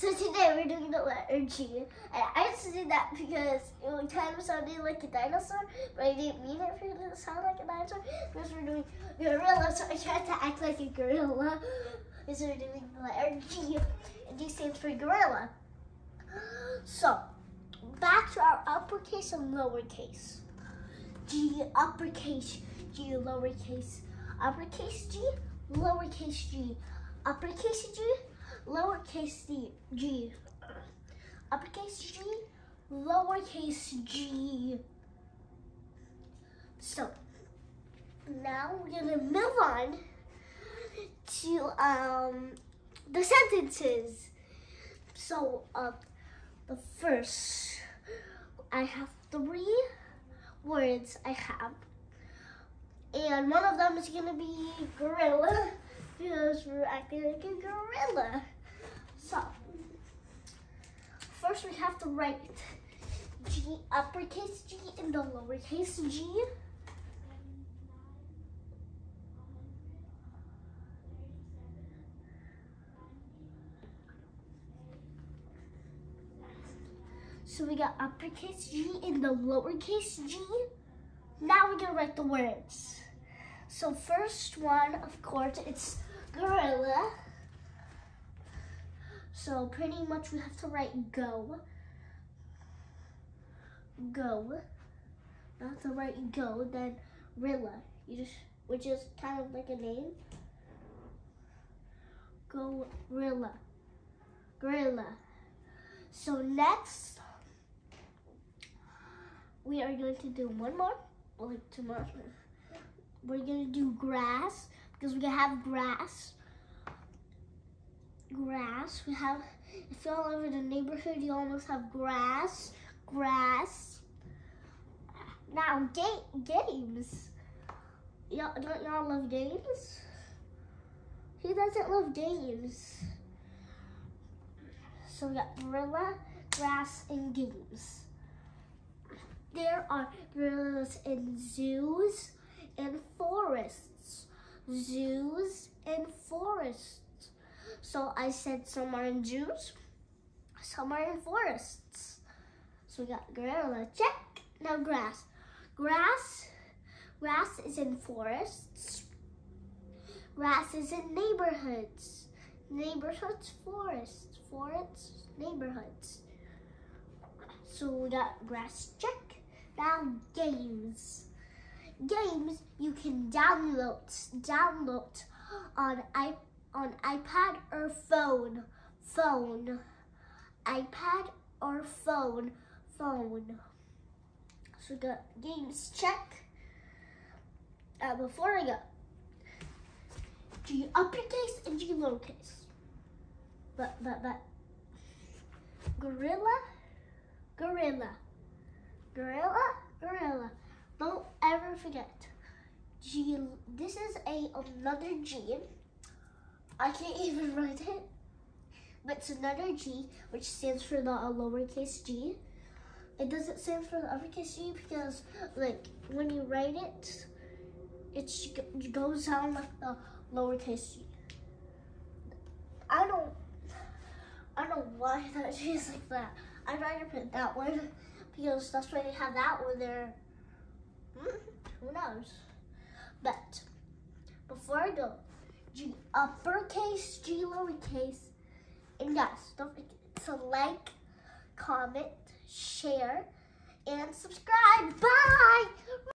So today we're doing the letter G. And I just did that because it kind of sounded like a dinosaur, but I didn't mean it for to sound like a dinosaur. Because we're doing gorilla, so I tried to act like a gorilla. Because we're doing the letter G, and G stands for gorilla. So, back to our uppercase and lowercase. G uppercase, G lowercase, uppercase G, lowercase G, uppercase G, lowercase G, uppercase G, lowercase G. So now we're gonna move on to um the sentences. So uh, the first, I have three words I have. And one of them is gonna be gorilla because we're acting like a gorilla. So, first we have to write G, uppercase G and the lowercase g. So we got uppercase G and the lowercase g. Now we're gonna write the words. So first one, of course, it's gorilla. So pretty much we have to write go. Go. Have to write go, then Rilla. You just which is kind of like a name. Gorilla. Gorilla. So next we are going to do one more, like tomorrow. We're gonna do grass because we can have grass. Grass. We have. If you're all over the neighborhood, you almost have grass. Grass. Now ga games. Y'all don't y'all love games? Who doesn't love games? So we got gorilla, grass, and games there are gorillas in zoos and forests. Zoos and forests. So I said some are in zoos, some are in forests. So we got gorilla, check. Now grass. Grass, grass is in forests. Grass is in neighborhoods. Neighborhoods, forests, forests, neighborhoods. So we got grass, check now games. Games you can download download on i on iPad or phone. Phone. iPad or phone. Phone. So the games check. Uh, before I go, G uppercase and G lowercase. But but but gorilla, gorilla. Gorilla, gorilla. Forget. G. This is a another G. I can't even write it, but it's another G, which stands for the lowercase g. It doesn't stand for the uppercase G because, like, when you write it, it goes down like the lowercase g. I don't, I don't know why that G is like that. I'd rather put that one because that's why they have that one there. Hmm, who knows? But before I go, G uppercase, G lowercase, and guys, don't forget to like, comment, share, and subscribe. Bye!